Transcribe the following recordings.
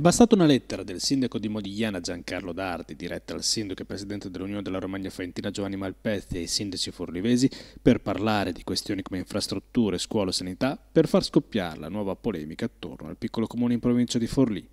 È bastata una lettera del sindaco di Modigliana Giancarlo Dardi, diretta al sindaco e presidente dell'Unione della Romagna Faentina Giovanni Malpezzi e ai sindaci forlivesi, per parlare di questioni come infrastrutture, scuole e sanità, per far scoppiare la nuova polemica attorno al piccolo comune in provincia di Forlì.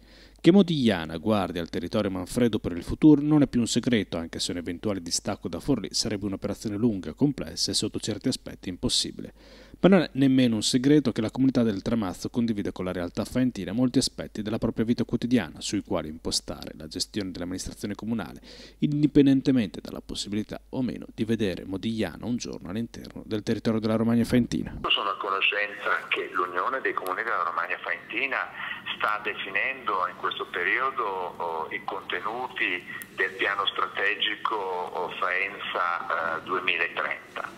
Che Modigliana guardi al territorio Manfredo per il futuro non è più un segreto, anche se un eventuale distacco da Forlì sarebbe un'operazione lunga, complessa e sotto certi aspetti impossibile. Ma non è nemmeno un segreto che la comunità del Tramazzo condivide con la realtà faentina molti aspetti della propria vita quotidiana sui quali impostare la gestione dell'amministrazione comunale, indipendentemente dalla possibilità o meno di vedere Modigliana un giorno all'interno del territorio della Romagna Faentina. Sono a conoscenza che l'Unione dei Comuni della Romagna Faentina sta definendo in questo periodo oh, i contenuti del piano strategico oh, Faenza eh, 2030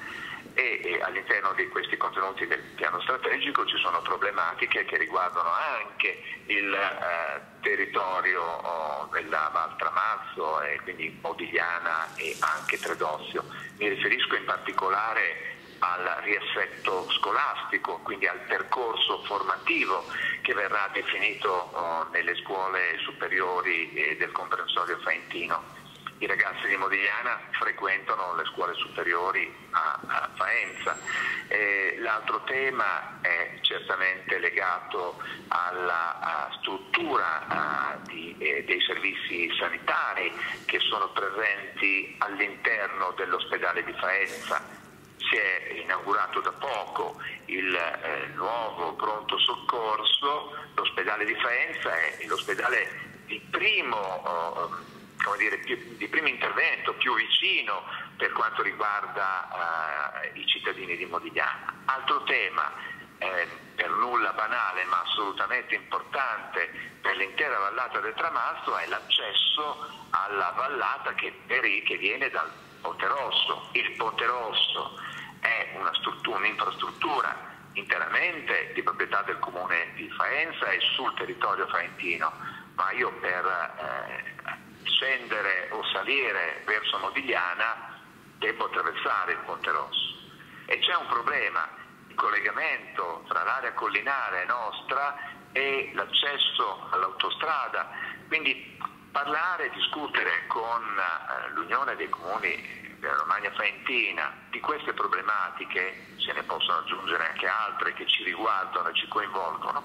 e, e all'interno di questi contenuti del piano strategico ci sono problematiche che riguardano anche il eh, territorio oh, della Val Tramazzo e quindi Modigliana e anche Tredossio. Mi riferisco in particolare al riassetto scolastico, quindi al percorso formativo che verrà definito oh, nelle scuole superiori eh, del comprensorio faentino i ragazzi di Modigliana frequentano le scuole superiori a, a Faenza. Eh, l'altro tema è certamente legato alla struttura a, di, eh, dei servizi sanitari che sono presenti all'interno dell'ospedale di Faenza. Si è inaugurato da poco il eh, nuovo pronto soccorso, l'ospedale di Faenza è l'ospedale di primo oh, dire, più, di primo intervento, più vicino per quanto riguarda eh, i cittadini di Modigliana. Altro tema, eh, per nulla banale ma assolutamente importante per l'intera vallata del Tramasto, è l'accesso alla vallata che, che viene dal Ponte Rosso. Il Ponte Rosso un'infrastruttura interamente di proprietà del comune di Faenza e sul territorio faentino, ma io per eh, scendere o salire verso Modigliana devo attraversare il Ponte Rosso. E c'è un problema, il collegamento tra l'area collinare nostra e l'accesso all'autostrada, quindi parlare, discutere con eh, l'Unione dei Comuni della Romagna Faentina di queste problematiche, se ne possono aggiungere anche altre che ci riguardano e ci coinvolgono,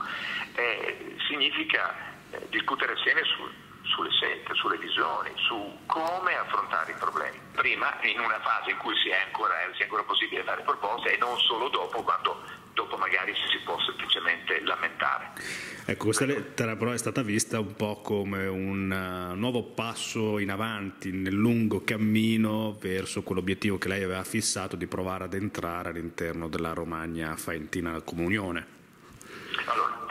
eh, significa eh, discutere assieme su sulle scelte, sulle visioni, su come affrontare i problemi. Prima in una fase in cui sia ancora, sia ancora possibile fare proposte e non solo dopo, quando dopo magari si può semplicemente lamentare. Ecco, questa lettera però è stata vista un po' come un uh, nuovo passo in avanti nel lungo cammino verso quell'obiettivo che lei aveva fissato di provare ad entrare all'interno della Romagna Faentina Comunione. Allora,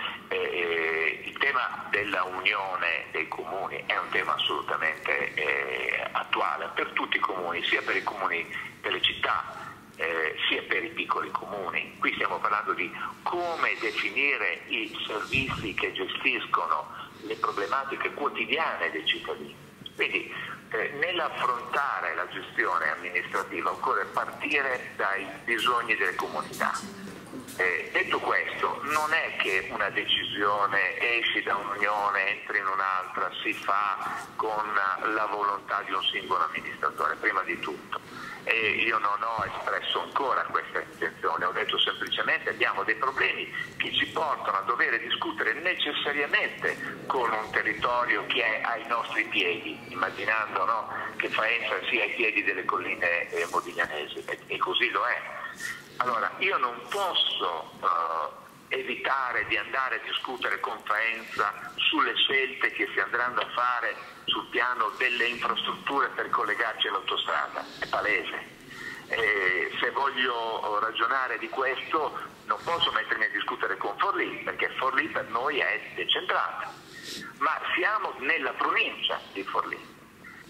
della unione dei comuni è un tema assolutamente eh, attuale per tutti i comuni, sia per i comuni delle città eh, sia per i piccoli comuni. Qui stiamo parlando di come definire i servizi che gestiscono le problematiche quotidiane dei cittadini. Quindi eh, nell'affrontare la gestione amministrativa occorre partire dai bisogni delle comunità eh, non è che una decisione esci da un'unione, entri in un'altra, si fa con la volontà di un singolo amministratore, prima di tutto. E io non ho espresso ancora questa intenzione, ho detto semplicemente abbiamo dei problemi che ci portano a dover discutere necessariamente con un territorio che è ai nostri piedi, immaginando no, che Faenza sia ai piedi delle colline eh, modiglianesi, e, e così lo è allora, io non posso uh, evitare di andare a discutere con Faenza sulle scelte che si andranno a fare sul piano delle infrastrutture per collegarci all'autostrada, è palese. Eh, se voglio ragionare di questo non posso mettermi a discutere con Forlì perché Forlì per noi è decentrata, ma siamo nella provincia di Forlì.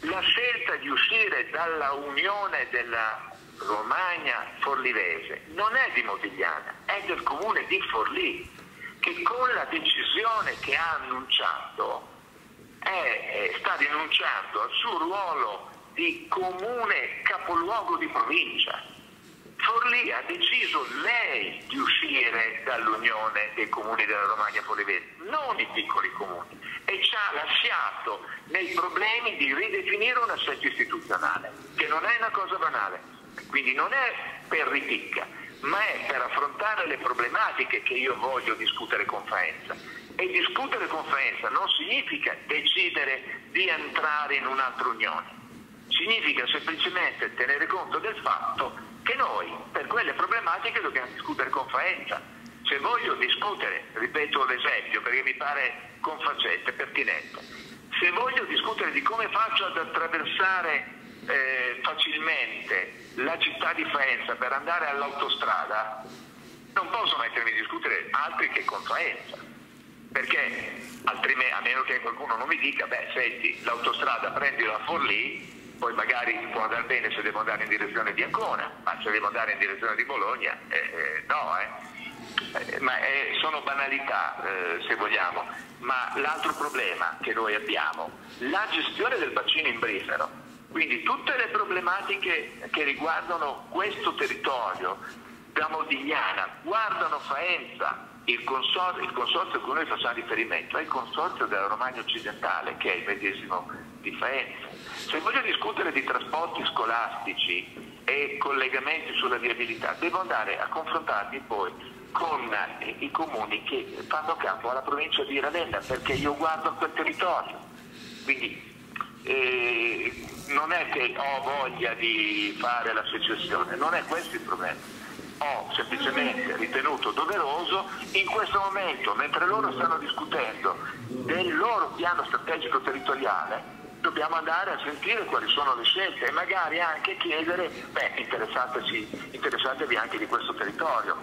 La scelta di uscire dalla unione della Romagna Forlivese non è di Modigliana, è del comune di Forlì, che con la decisione che ha annunciato è, sta rinunciando al suo ruolo di comune capoluogo di provincia. Forlì ha deciso lei di uscire dall'unione dei comuni della Romagna Forlivese, non i piccoli comuni, e ci ha iniziato nei problemi di ridefinire un assetto istituzionale, che non è una cosa banale, quindi non è per ripicca, ma è per affrontare le problematiche che io voglio discutere con Faenza. E discutere con Faenza non significa decidere di entrare in un'altra unione, significa semplicemente tenere conto del fatto che noi per quelle problematiche dobbiamo discutere con Faenza. Se voglio discutere, ripeto l'esempio perché mi pare confacente, pertinente, se voglio discutere di come faccio ad attraversare eh, facilmente la città di Faenza per andare all'autostrada, non posso mettermi a discutere altri che con Faenza, perché altrimenti, a meno che qualcuno non mi dica, beh senti, l'autostrada prendi la Forlì, poi magari può andare bene se devo andare in direzione di Ancona, ma se devo andare in direzione di Bologna, eh, eh, no, eh. Eh, ma sono banalità eh, se vogliamo, ma l'altro problema che noi abbiamo, la gestione del bacino imbrifero, quindi tutte le problematiche che riguardano questo territorio da Modigliana, guardano Faenza, il consorzio, il consorzio a cui noi facciamo riferimento è il consorzio della Romagna occidentale che è il medesimo di Faenza. Se voglio discutere di trasporti scolastici e collegamenti sulla viabilità, devo andare a confrontarmi poi con i comuni che fanno capo alla provincia di Ravenna perché io guardo quel territorio. Quindi eh, non è che ho voglia di fare la secessione, non è questo il problema. Ho semplicemente ritenuto doveroso in questo momento, mentre loro stanno discutendo del loro piano strategico territoriale, dobbiamo andare a sentire quali sono le scelte e magari anche chiedere, beh, interessatevi anche di questo territorio.